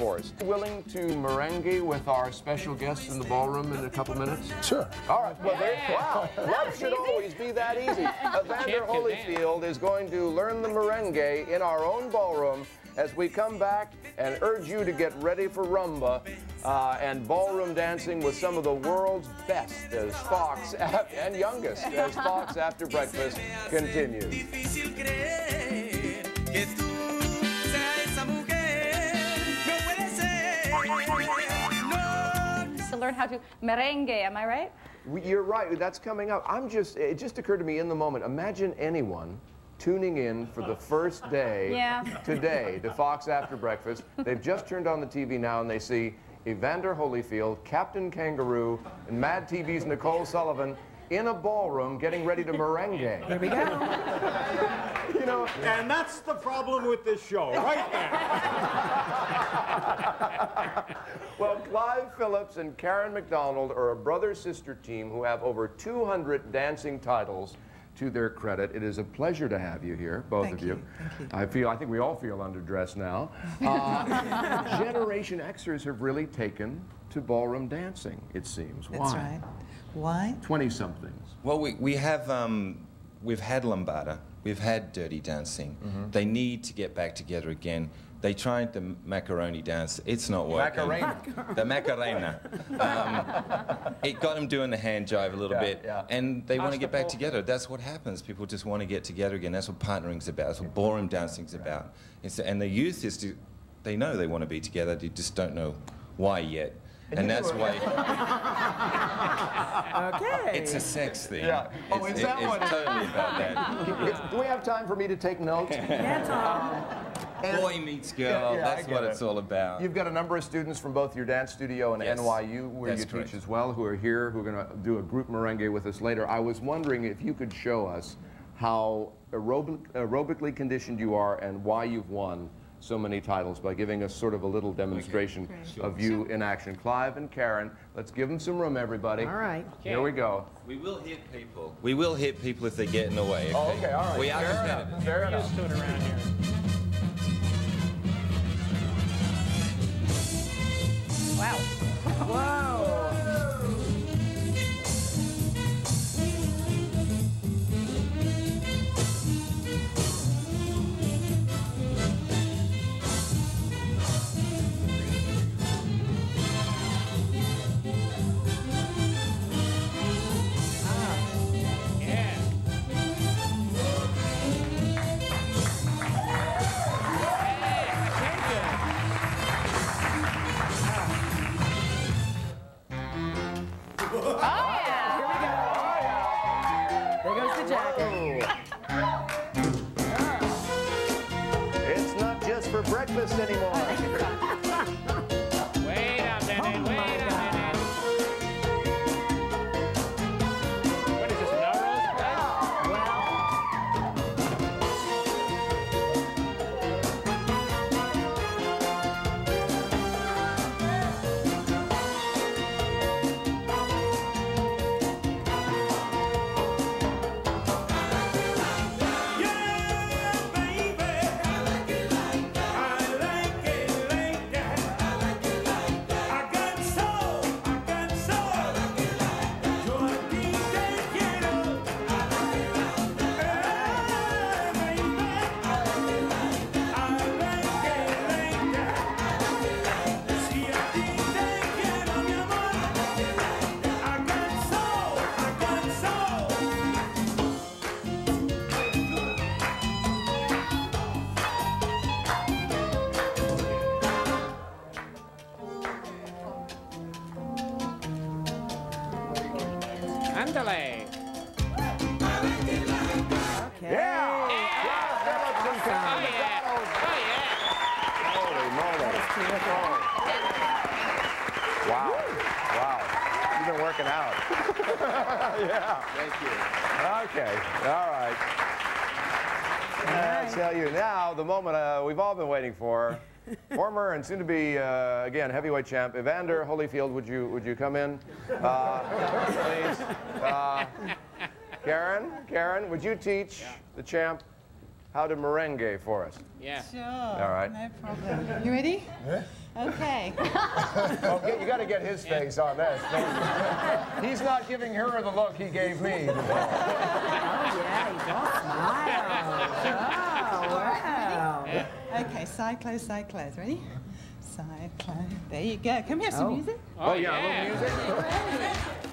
force. Willing to merengue with our special guests in the ballroom in a couple minutes? Sure. All right. Well, there, wow. Love should always be that easy. Evander Holyfield is going to learn the merengue in our own ballroom as we come back and urge you to get ready for rumba uh, and ballroom dancing with some of the world's best as Fox and youngest as Fox After Breakfast continues. Learn how to merengue, am I right? We- You're right. That's coming up. I'm just. It just occurred to me in the moment. Imagine anyone tuning in for the first day Yeah. today to Fox After Breakfast. They've just turned on the TV now and they see Evander Holyfield, Captain Kangaroo, and Mad TV's Nicole Sullivan in a ballroom getting ready to merengue. There we go. you know, And that's the problem with this show, right there. Well, Phillips and Karen McDonald are a brother-sister team who have over 200 dancing titles to their credit. It is a pleasure to have you here, both Thank of you. you, thank you. I feel, I think we all feel underdressed now. Uh, Generation Xers have really taken to ballroom dancing, it seems. That's Why? right. Why? 20-somethings. Well, we, we have, um, we've had Lambada, we've had Dirty Dancing. They need to get back together again. They tried the macaroni dance. It's not working. Macarena. The Macarena. Um, it got them doing the hand jive a little Yeah, bit. yeah. And they want to get back together. That's what happens. People just want to get together again. That's what partnering's about. That's what ballroom dancing's about. It's, and the youth is to, they know they want to be together. They just don't know why yet. And, that's why Okay. it's a sex thing. Yeah. Oh, it's, is that it- what it it's totally about that. Do we have time for me to take notes? Boy meets girl. Yeah, yeah, that's what it. it's all about. You've got a number of students from both your dance studio and Yes, NYU, where that's you correct. teach as well, who are here, who are going to do a group merengue with us later. I was wondering if you could show us how aerobic, aerobically conditioned you are and why you've won so many titles by giving us sort of a little demonstration of you in action. Clive and Karen, let's give them some room, everybody. All right. Here we go. We will hit people. We will hit people if they get in the way. Okay, Oh, okay, all right. We are Fair competitive. enough. Fair enough. Doing around here. There goes the jacket. It's not just for breakfast anymore. Ándale. Okay. Yeah! Clive Phillips and Karen yeah. McDonald. Yeah. Holy moly. Wow. Wow. You've been working out. yeah. Thank you. Okay. All right. I tell you now, the moment uh, we've all been waiting for. Former and soon to be uh, again heavyweight champ Evander Holyfield, would you would you come in, uh, please? Uh, Karen, Karen, would you teach the champ how to merengue for us. Yeah. Sure. All right. No problem. You ready? Okay. Oh, get, you got to get his face on this. He's not giving her the look he gave me. Oh, yeah, you got smile. Oh, wow. Okay, side close, side close. Ready? Side close. There you go. Can we have some Oh. music? Oh, yeah, a little music.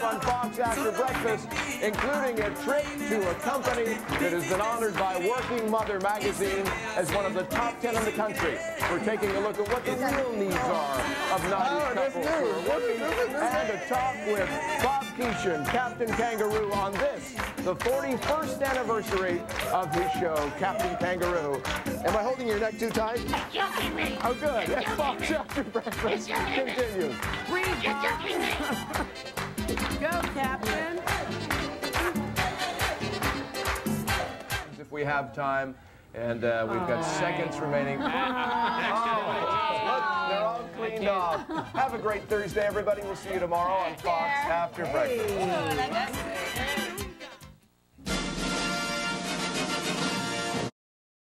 up on Fox After Breakfast, including a trip to a company that has been honored by Working Mother magazine as one of the top 10 in the country. We're taking a look at what the real needs are of 90s couples who are working and a talk with Bob Keeshan, Captain Kangaroo, on this, the 41st anniversary of his show, Captain Kangaroo. Am I holding your neck too tight? Oh, good. Fox After Breakfast continues. Go, Captain. if we have time. And uh, we've got seconds remaining. Oh, look, they're all cleaned off. Have a great Thursday, everybody. We'll see you tomorrow on Fox After Breakfast. Oh, that's